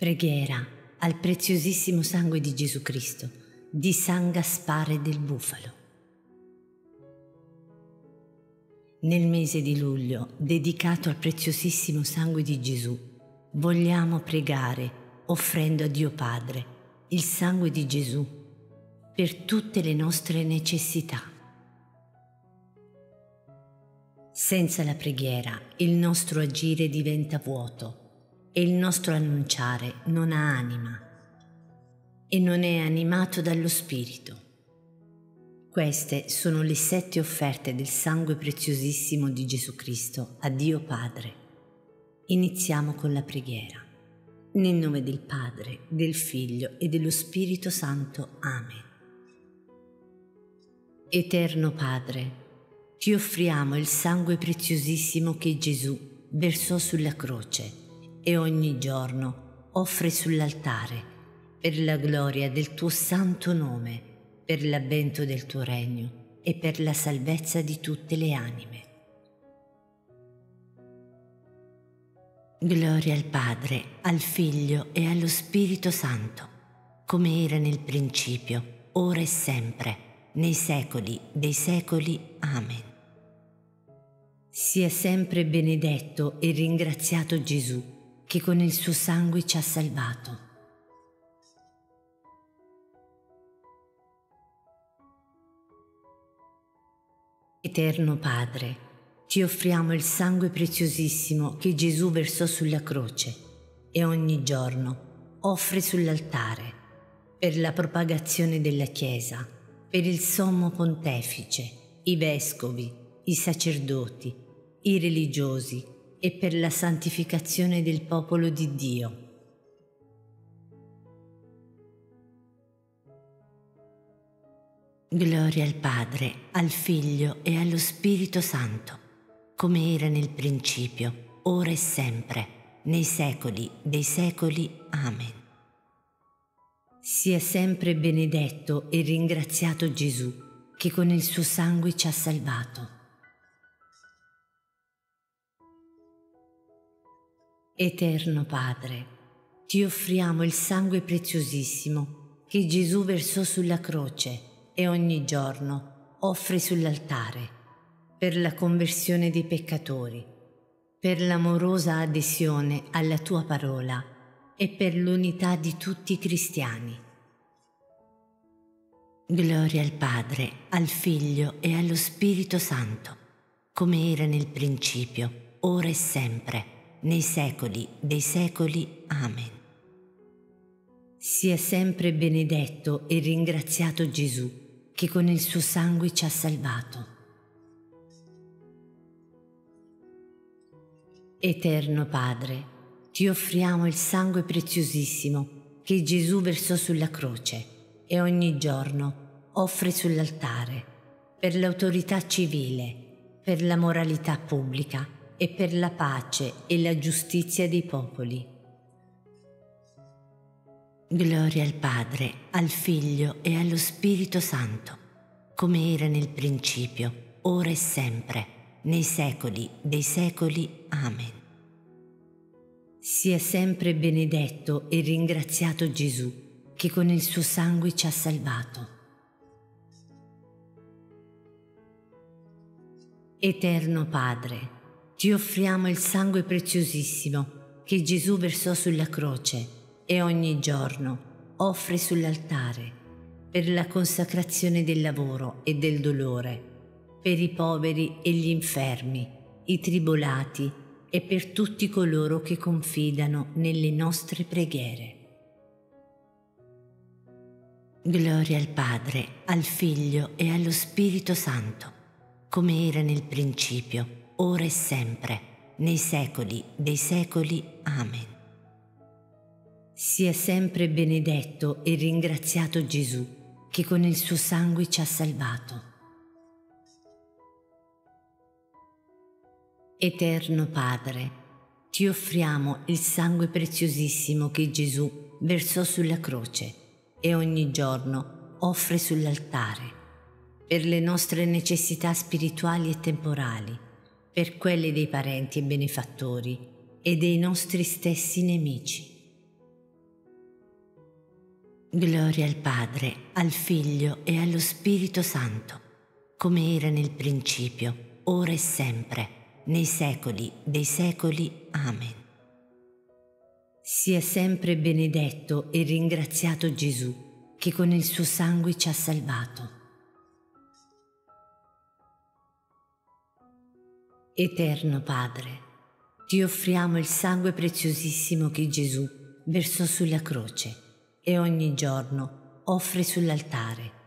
Preghiera al preziosissimo sangue di Gesù Cristo, di San Gaspare del Bufalo. Nel mese di luglio, dedicato al preziosissimo sangue di Gesù, vogliamo pregare, offrendo a Dio Padre, il sangue di Gesù per tutte le nostre necessità. Senza la preghiera il nostro agire diventa vuoto e il nostro annunciare non ha anima e non è animato dallo Spirito. Queste sono le sette offerte del sangue preziosissimo di Gesù Cristo a Dio Padre. Iniziamo con la preghiera. Nel nome del Padre, del Figlio e dello Spirito Santo. Amen. Eterno Padre, ti offriamo il sangue preziosissimo che Gesù versò sulla croce e ogni giorno offre sull'altare per la gloria del tuo santo nome, per l'avvento del tuo regno e per la salvezza di tutte le anime. Gloria al Padre, al Figlio e allo Spirito Santo, come era nel principio, ora e sempre, nei secoli dei secoli. Amen. Sia sempre benedetto e ringraziato Gesù che con il suo sangue ci ha salvato. Eterno Padre, ti offriamo il sangue preziosissimo che Gesù versò sulla croce e ogni giorno offre sull'altare per la propagazione della Chiesa, per il sommo pontefice, i vescovi, i sacerdoti, i religiosi, e per la santificazione del popolo di Dio. Gloria al Padre, al Figlio e allo Spirito Santo, come era nel principio, ora e sempre, nei secoli dei secoli. Amen. Sia sempre benedetto e ringraziato Gesù, che con il suo sangue ci ha salvato. Eterno Padre, ti offriamo il sangue preziosissimo che Gesù versò sulla croce e ogni giorno offre sull'altare per la conversione dei peccatori, per l'amorosa adesione alla tua parola e per l'unità di tutti i cristiani. Gloria al Padre, al Figlio e allo Spirito Santo, come era nel principio, ora e sempre nei secoli dei secoli. Amen. Sia sempre benedetto e ringraziato Gesù, che con il suo sangue ci ha salvato. Eterno Padre, ti offriamo il sangue preziosissimo che Gesù versò sulla croce e ogni giorno offre sull'altare per l'autorità civile, per la moralità pubblica e per la pace e la giustizia dei popoli. Gloria al Padre, al Figlio e allo Spirito Santo, come era nel principio, ora e sempre, nei secoli dei secoli. Amen. Sia sempre benedetto e ringraziato Gesù, che con il suo sangue ci ha salvato. Eterno Padre, ti offriamo il sangue preziosissimo che Gesù versò sulla croce e ogni giorno offre sull'altare per la consacrazione del lavoro e del dolore, per i poveri e gli infermi, i tribolati e per tutti coloro che confidano nelle nostre preghiere. Gloria al Padre, al Figlio e allo Spirito Santo, come era nel principio, ora e sempre, nei secoli dei secoli. Amen. Sia sempre benedetto e ringraziato Gesù, che con il suo sangue ci ha salvato. Eterno Padre, ti offriamo il sangue preziosissimo che Gesù versò sulla croce e ogni giorno offre sull'altare per le nostre necessità spirituali e temporali per quelle dei parenti e benefattori e dei nostri stessi nemici. Gloria al Padre, al Figlio e allo Spirito Santo, come era nel principio, ora e sempre, nei secoli dei secoli. Amen. Sia sempre benedetto e ringraziato Gesù, che con il suo sangue ci ha salvato. Eterno Padre, ti offriamo il sangue preziosissimo che Gesù versò sulla croce e ogni giorno offre sull'altare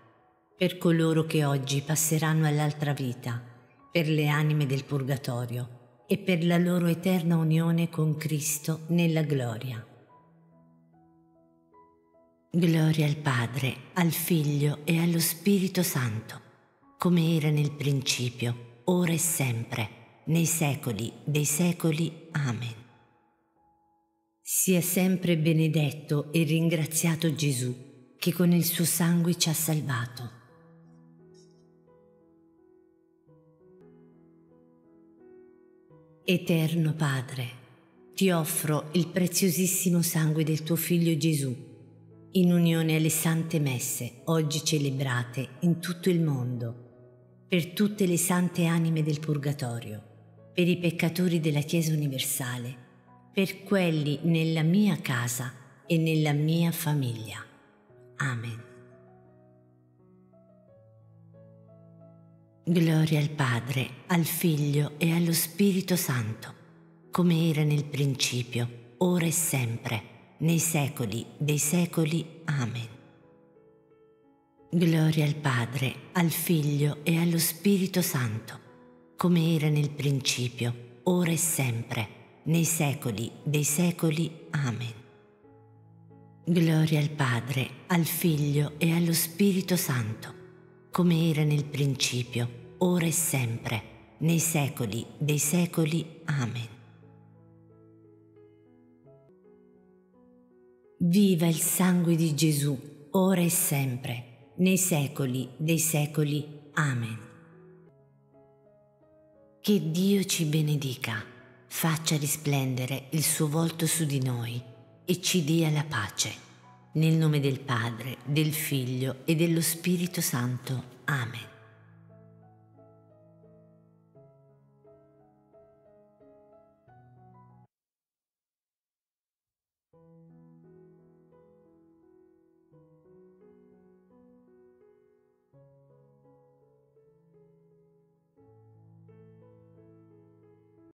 per coloro che oggi passeranno all'altra vita, per le anime del purgatorio e per la loro eterna unione con Cristo nella gloria. Gloria al Padre, al Figlio e allo Spirito Santo, come era nel principio, ora e sempre, nei secoli dei secoli. Amen. Sia sempre benedetto e ringraziato Gesù, che con il suo sangue ci ha salvato. Eterno Padre, ti offro il preziosissimo sangue del tuo Figlio Gesù, in unione alle sante messe oggi celebrate in tutto il mondo, per tutte le sante anime del Purgatorio, per i peccatori della Chiesa universale, per quelli nella mia casa e nella mia famiglia. Amen. Gloria al Padre, al Figlio e allo Spirito Santo, come era nel principio, ora e sempre, nei secoli dei secoli. Amen. Gloria al Padre, al Figlio e allo Spirito Santo, come era nel principio, ora e sempre, nei secoli dei secoli. Amen. Gloria al Padre, al Figlio e allo Spirito Santo, come era nel principio, ora e sempre, nei secoli dei secoli. Amen. Viva il sangue di Gesù, ora e sempre, nei secoli dei secoli. Amen. Che Dio ci benedica faccia risplendere il suo volto su di noi e ci dia la pace. Nel nome del Padre, del Figlio e dello Spirito Santo. Amen.